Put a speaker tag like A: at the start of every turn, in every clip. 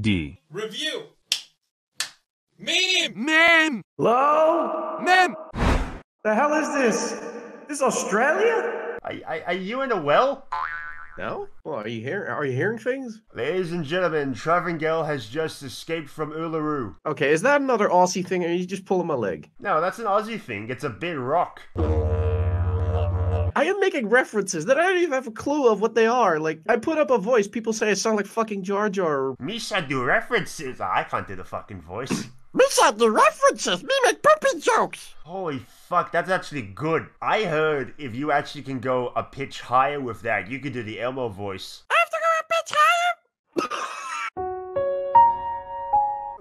A: D.
B: Review. Meme.
A: Meme!
C: Hello?
A: Meme!
C: The hell is this? This Australia?
D: Are, are, are you in a well?
C: No? Well, are you hearing? Are you hearing things?
D: Ladies and gentlemen, Travingel has just escaped from Uluru.
C: Okay, is that another Aussie thing, or are you just pulling my leg?
D: No, that's an Aussie thing. It's a big rock.
C: I am making references that I don't even have a clue of what they are. Like, I put up a voice, people say I sound like fucking Jar Jar.
D: Misha do references. I can't do the fucking voice.
C: Misha, the references! Me make poopy jokes!
D: Holy fuck, that's actually good. I heard if you actually can go a pitch higher with that, you can do the Elmo voice.
C: I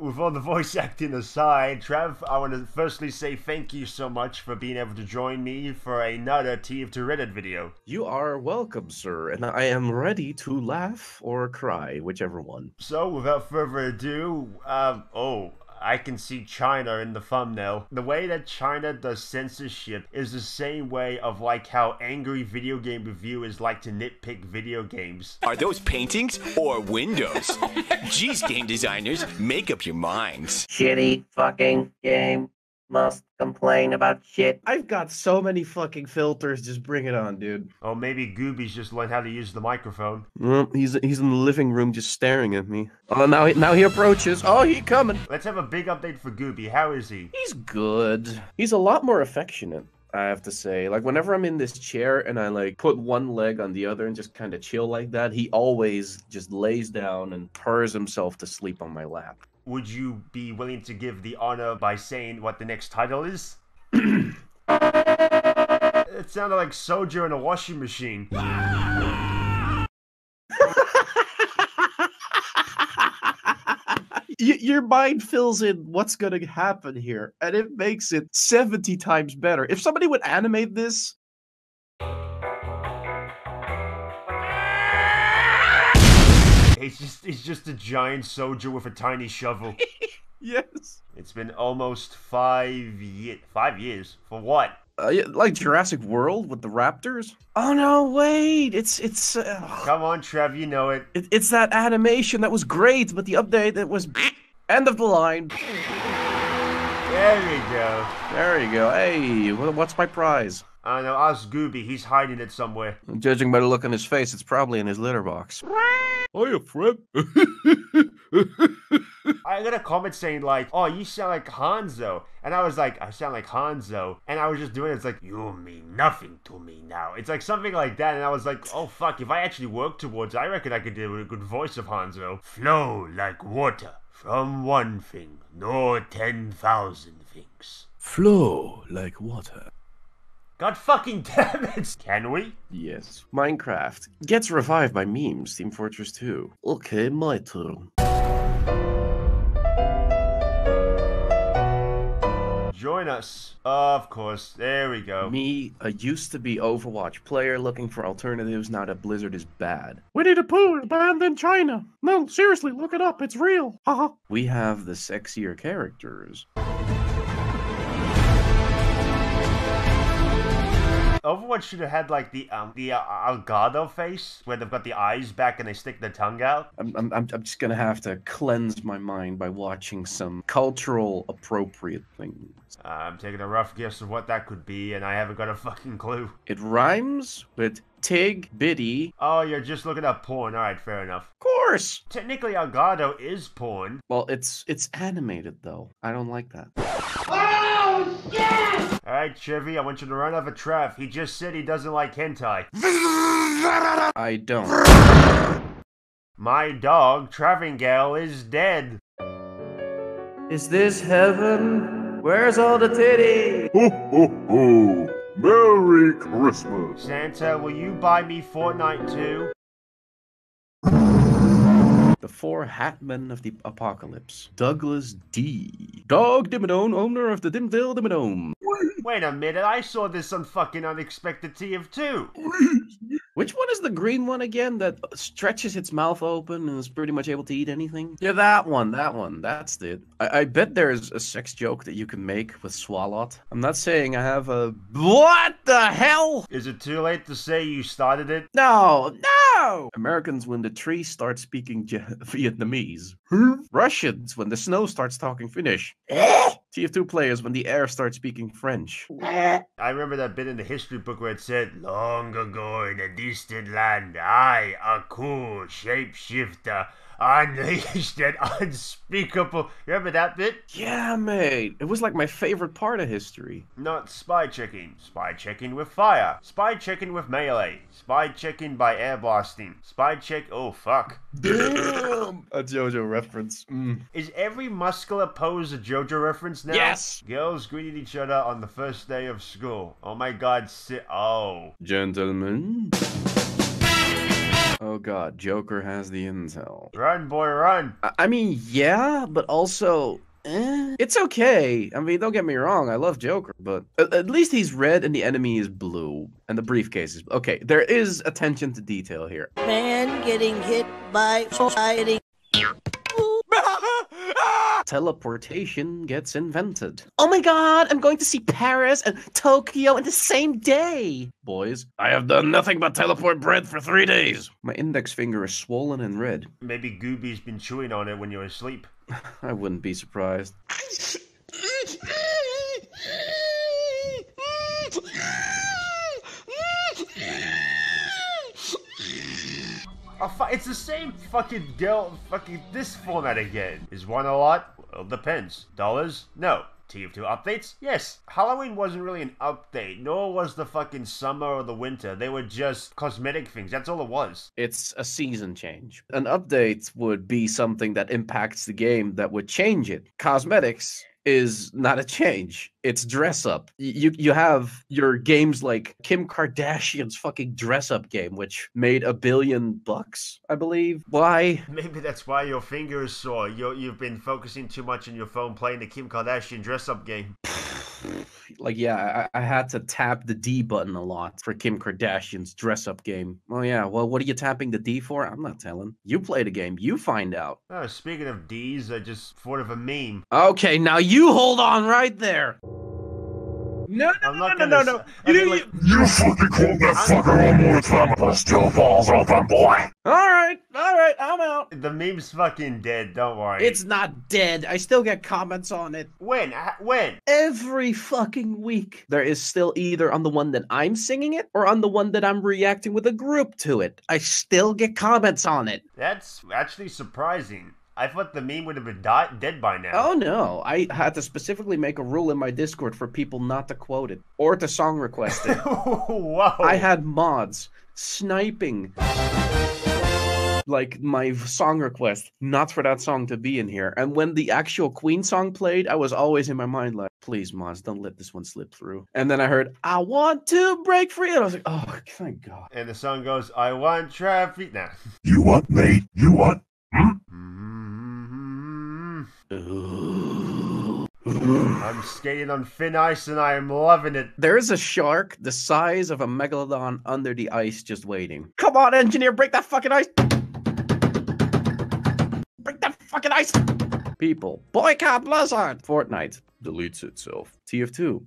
D: With all the voice acting aside, Trav, I want to firstly say thank you so much for being able to join me for another TF2 Reddit video.
C: You are welcome, sir, and I am ready to laugh or cry, whichever one.
D: So, without further ado, um, oh, I can see China in the thumbnail. The way that China does censorship is the same way of like how angry video game reviewers like to nitpick video games.
E: Are those paintings or windows? Geez, game designers, make up your minds.
F: shitty fucking game. Must complain about shit.
C: I've got so many fucking filters, just bring it on, dude.
D: Oh, maybe Gooby's just learned how to use the microphone.
C: Well, he's he's in the living room just staring at me. Oh, now he, now he approaches. Oh, he coming.
D: Let's have a big update for Gooby. How is he?
C: He's good. He's a lot more affectionate. I have to say, like whenever I'm in this chair and I like put one leg on the other and just kind of chill like that, he always just lays down and purrs himself to sleep on my lap.
D: Would you be willing to give the honor by saying what the next title is? it sounded like Soldier in a washing machine.
C: Your mind fills in what's going to happen here, and it makes it 70 times better. If somebody would animate this,
D: He's just he's just a giant soldier with a tiny shovel.
C: yes.
D: It's been almost five years. Five years for what?
C: Uh, yeah, like Jurassic World with the raptors. Oh no, wait! It's it's uh,
D: Come on, Trev, you know it.
C: it, it's that animation that was great, but the update that was end of the line.
D: There you go.
C: There you go. Hey, what's my prize?
D: I know. Ask Gooby. He's hiding it somewhere.
C: Judging by the look on his face, it's probably in his litter box. Oh, you Fred.
D: I got a comment saying like, "Oh, you sound like Hanzo," and I was like, "I sound like Hanzo," and I was just doing it. It's like, "You mean nothing to me now." It's like something like that, and I was like, "Oh fuck!" If I actually work towards, it, I reckon I could do a good voice of Hanzo. Flow like water from one thing, nor ten thousand things.
A: Flow like water.
D: God fucking damn it! Can we?
C: yes. Minecraft gets revived by memes. Team Fortress 2. Okay, my turn.
D: Join us. Of course. There we go.
C: Me, a used to be Overwatch player looking for alternatives now that Blizzard is bad. Winnie the Pooh is banned in China. No, seriously, look it up. It's real. Haha. we have the sexier characters.
D: Overwatch should have had like the um the uh, Elgato face where they've got the eyes back and they stick their tongue out.
C: I'm, I'm, I'm I'm just gonna have to cleanse my mind by watching some cultural appropriate things.
D: Uh, I'm taking a rough guess of what that could be, and I haven't got a fucking clue.
C: It rhymes with Tig Biddy.
D: Oh, you're just looking up porn. All right, fair enough.
C: Of course.
D: Technically, Elgato is porn.
C: Well, it's it's animated though. I don't like that.
D: All right, Chevy, I want you to run over Trev. He just said he doesn't like hentai.
C: I don't.
D: My dog, Travingel, is dead.
F: Is this heaven? Where's all the titty?
G: Ho ho ho! Merry Christmas!
D: Santa, will you buy me Fortnite too?
C: The four Hatmen of the Apocalypse. Douglas D. Dog Dimmadome, owner of the Dimmsdale Dimmadome.
D: Wait a minute, I saw this on fucking Unexpected TF2.
C: Which one is the green one again that stretches its mouth open and is pretty much able to eat anything? Yeah, that one, that one. That's it. I, I bet there's a sex joke that you can make with Swalot. I'm not saying I have a. What the hell?
D: Is it too late to say you started it?
C: No, no! Americans when the trees start speaking Je- Vietnamese. Hmm? Russians when the snow starts talking Finnish. TF2 players when the air starts speaking French.
D: I remember that bit in the history book where it said, Long ago in a distant land, I, a cool shapeshifter, unleashed an unspeakable. You Remember that bit?
C: Yeah, mate. It was like my favorite part of history.
D: Not spy checking. Spy checking with fire. Spy checking with melee. Spy checking by air blasting. Spy check. Oh, fuck.
C: Damn! A JoJo reference. Mm.
D: Is every muscular pose a JoJo reference now?
C: Yes!
D: Girls greeted each other on the first day of school. Oh my god, si- Oh.
C: Gentlemen. Oh god, Joker has the intel.
D: Run, boy, run.
C: I- I mean, yeah, but also, eh, it's okay. I mean, don't get me wrong, I love Joker, but at, at least he's red and the enemy is blue, and the briefcase is okay. There is attention to detail here.
B: Man getting hit by society.
C: Teleportation gets invented. Oh my god, I'm going to see Paris and Tokyo in the same day! Boys, I have done nothing but teleport bread for three days. My index finger is swollen and red.
D: Maybe Gooby's been chewing on it when you're asleep.
C: I wouldn't be surprised.
D: Oh, it's the same fucking girl, fucking this format again. Is one a lot? Well, depends. Dollars? No. TF2 updates? Yes. Halloween wasn't really an update, nor was the fucking summer or the winter. They were just cosmetic things. That's all it was.
C: It's a season change. An update would be something that impacts the game that would change it. Cosmetics is not a change. It's dress up. You you have your games like Kim Kardashian's fucking dress up game, which made a billion bucks, I believe. Why?
D: Maybe that's why your finger is sore. you you've been focusing too much on your phone playing the Kim Kardashian dress up game.
C: Like, yeah, I, I had to tap the D button a lot for Kim Kardashian's dress up game. Oh, yeah, well, what are you tapping the D for? I'm not telling. You play the game, you find out.
D: Oh, speaking of D's, I just thought of a meme.
C: Okay, now you hold on right there. No, no,
D: I'm
C: no,
D: not
C: no,
D: gonna
C: no, no.
D: s- I
C: You,
D: mean, like-
G: You fucking call that fucker one more time, bust your balls open, boy.
C: All right, all right, I'm out.
D: The meme's fucking dead, don't worry.
C: It's not dead. I still get comments on it
D: When? Uh, when?
C: every fucking week. There is still either on the one that I'm singing it or on the one that I'm reacting with a group to it. I still get comments on it.
D: That's actually surprising. I thought the meme would have been di- dead by now.
C: Oh no, I had to specifically make a rule in my Discord for people not to quote it or to song request it.
D: Whoa.
C: I had mods sniping like my song request, not for that song to be in here. And when the actual Queen song played, I was always in my mind like, please, mods, don't let this one slip through. And then I heard, I want to break free. And I was like, oh, thank God.
D: And the song goes, I want traffic. Nah.
G: You want me? You what?
D: Mm-hmm. I'm skating on thin ice and I am loving it.
C: There is a shark the size of a megalodon under the ice just waiting. Come on, engineer, break that fucking ice. Break that fucking ice. People, boycott Blizzard. Fortnite deletes itself. TF2.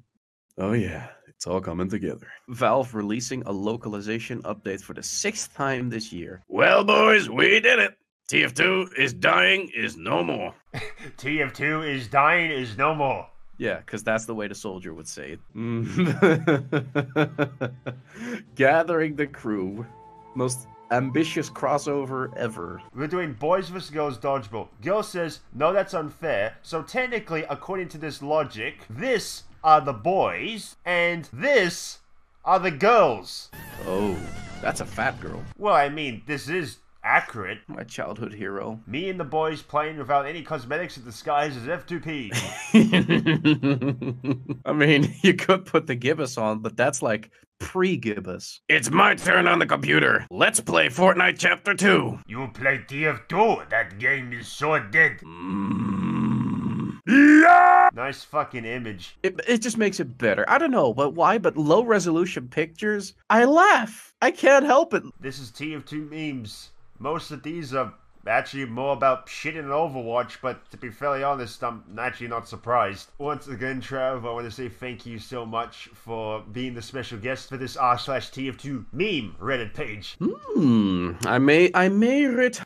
C: Oh yeah, it's all coming together. Valve releasing a localization update for the sixth time this year. Well, boys, we did it. TF2 is dying is no more.
D: TF2 is dying is no more.
C: Yeah, because that's the way the soldier would say it. Gathering the crew. Most ambitious crossover ever.
D: We're doing boys vs girls dodgeball. Girl says, no, that's unfair. So technically, according to this logic, this are the boys and this are the girls.
C: Oh, that's a fat girl.
D: Well, I mean, this is accurate.
C: My childhood hero.
D: Me and the boys playing without any cosmetics in disguise as F2P.
C: I mean, you could put the Gibus on, but that's like pre Gibus. It's my turn on the computer. Let's play Fortnite Chapter 2.
D: you play TF2. That game is so dead. Mm. Nice fucking image.
C: It, it just makes it better. I don't know, but why? But low resolution pictures, I laugh. I can't help it.
D: This is TF2 memes. Most of these are Actually, more about shit in Overwatch, but to be fairly honest, I'm actually not surprised. Once again, Trav, I want to say thank you so much for being the special guest for this r slash TF2 meme Reddit page.
C: Hmm. I may I may ret.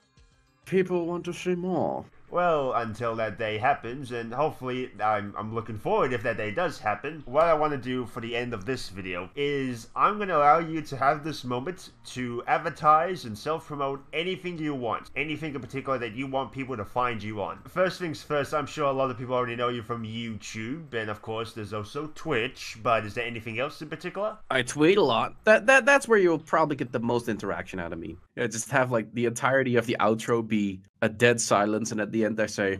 C: People want to see more.
D: Well, until that day happens, and hopefully I'm, I'm looking forward if that day does happen, what I want to do for the end of this video is I'm going to allow you to have this moment to advertise and self-promote anything you want. Anything in particular that you want people to find you on. First things first, I'm sure a lot of people already know you from YouTube, and of course there's also Twitch, but is there anything else in particular?
C: I tweet a lot. That that that's where you'll probably get the most interaction out of me. Yeah, just have like the entirety of the outro be a dead silence, and at the end I say.